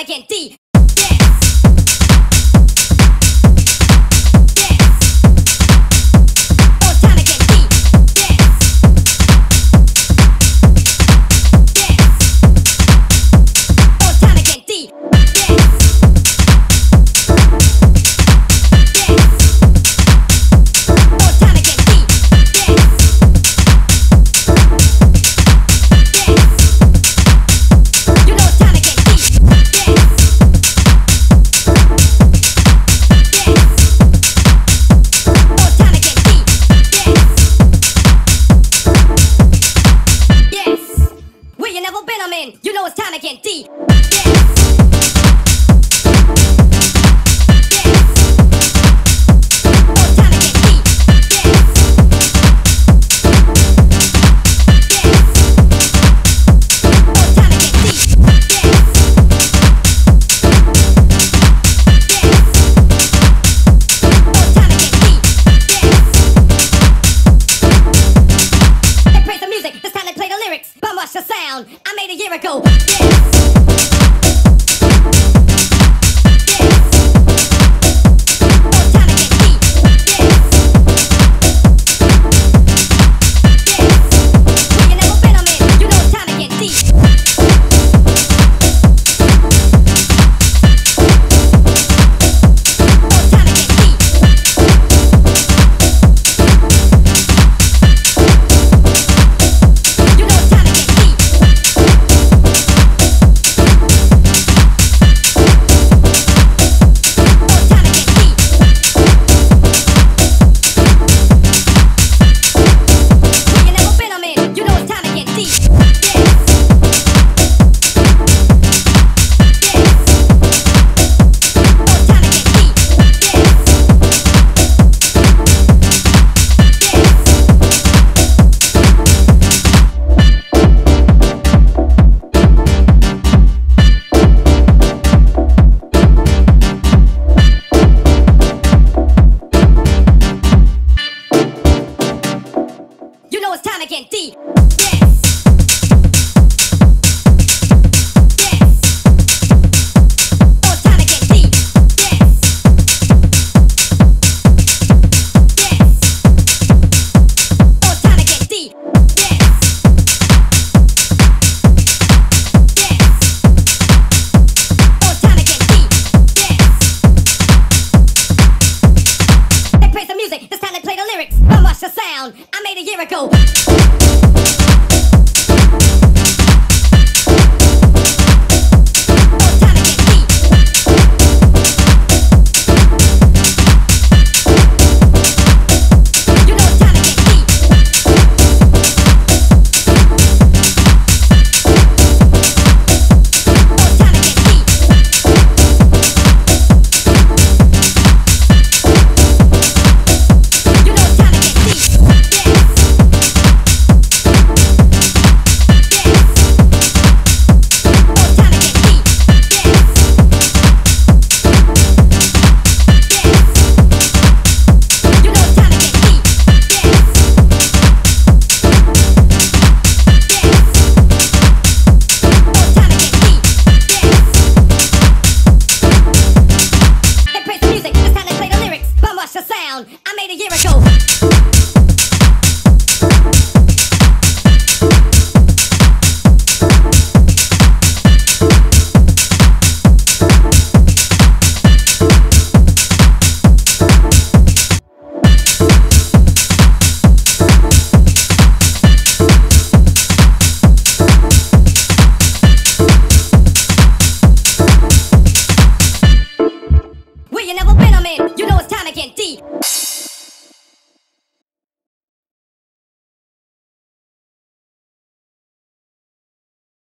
again. D. know it's time to get deep. a year ago. coming. You know it's time to get deep.